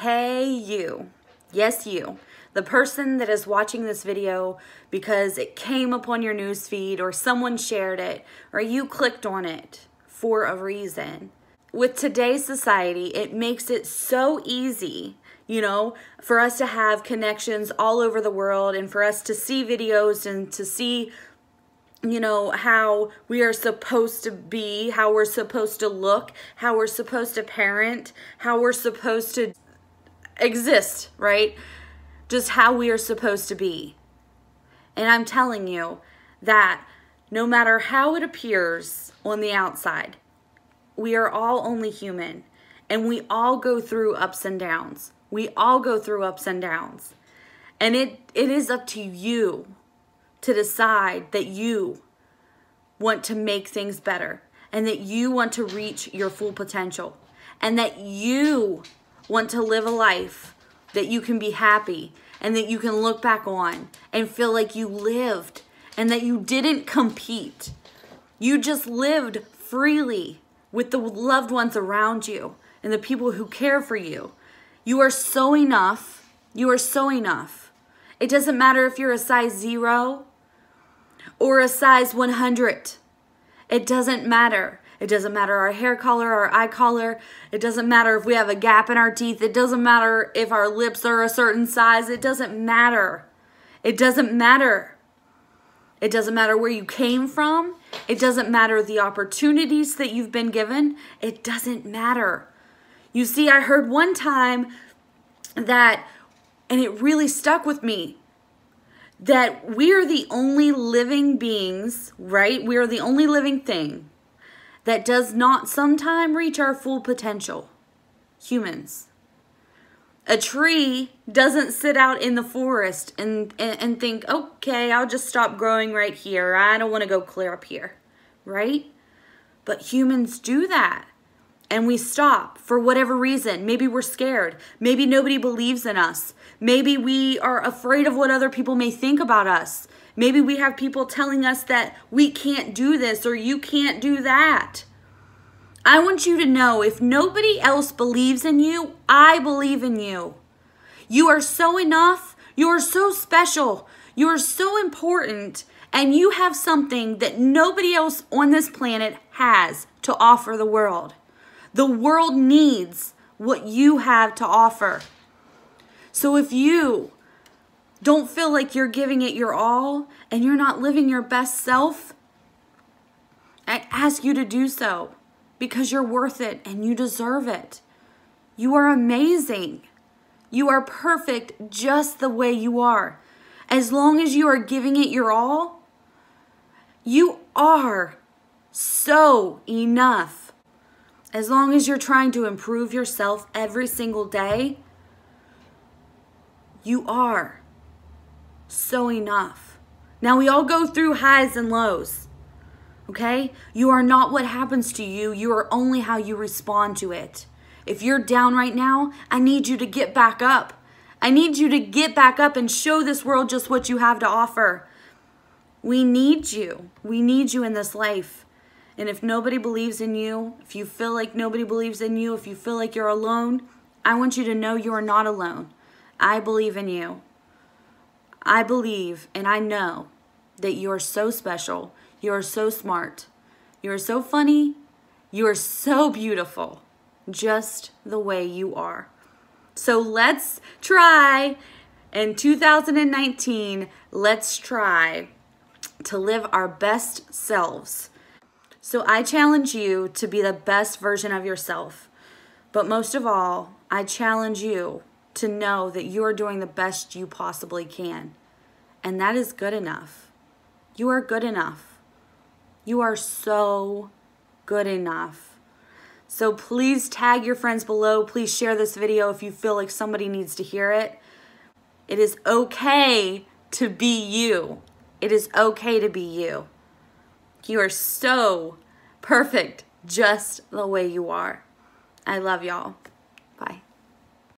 Hey, you. Yes, you. The person that is watching this video because it came upon your newsfeed or someone shared it or you clicked on it for a reason. With today's society, it makes it so easy, you know, for us to have connections all over the world and for us to see videos and to see you know, how we are supposed to be, how we're supposed to look, how we're supposed to parent, how we're supposed to exist, right? Just how we are supposed to be. And I'm telling you that no matter how it appears on the outside, we are all only human and we all go through ups and downs. We all go through ups and downs. And it, it is up to you to decide that you want to make things better and that you want to reach your full potential and that you want to live a life that you can be happy and that you can look back on and feel like you lived and that you didn't compete. You just lived freely with the loved ones around you and the people who care for you. You are so enough. You are so enough. It doesn't matter if you're a size zero or a size 100. It doesn't matter. It doesn't matter our hair color, our eye color. It doesn't matter if we have a gap in our teeth. It doesn't matter if our lips are a certain size. It doesn't matter. It doesn't matter. It doesn't matter where you came from. It doesn't matter the opportunities that you've been given. It doesn't matter. You see, I heard one time that, and it really stuck with me, that we are the only living beings, right? We are the only living thing that does not sometime reach our full potential. Humans. A tree doesn't sit out in the forest and, and, and think, okay, I'll just stop growing right here. I don't want to go clear up here, right? But humans do that and we stop for whatever reason. Maybe we're scared. Maybe nobody believes in us. Maybe we are afraid of what other people may think about us. Maybe we have people telling us that we can't do this or you can't do that. I want you to know if nobody else believes in you, I believe in you. You are so enough. You are so special. You are so important. And you have something that nobody else on this planet has to offer the world. The world needs what you have to offer. So if you don't feel like you're giving it your all and you're not living your best self, I ask you to do so because you're worth it and you deserve it. You are amazing. You are perfect just the way you are. As long as you are giving it your all, you are so enough. As long as you're trying to improve yourself every single day, you are so enough. Now, we all go through highs and lows, okay? You are not what happens to you, you are only how you respond to it. If you're down right now, I need you to get back up. I need you to get back up and show this world just what you have to offer. We need you. We need you in this life. And if nobody believes in you, if you feel like nobody believes in you, if you feel like you're alone, I want you to know you are not alone. I believe in you. I believe and I know that you are so special. You are so smart. You are so funny. You are so beautiful, just the way you are. So let's try in 2019, let's try to live our best selves so I challenge you to be the best version of yourself. But most of all, I challenge you to know that you are doing the best you possibly can. And that is good enough. You are good enough. You are so good enough. So please tag your friends below. Please share this video if you feel like somebody needs to hear it. It is okay to be you. It is okay to be you. You are so perfect just the way you are. I love y'all.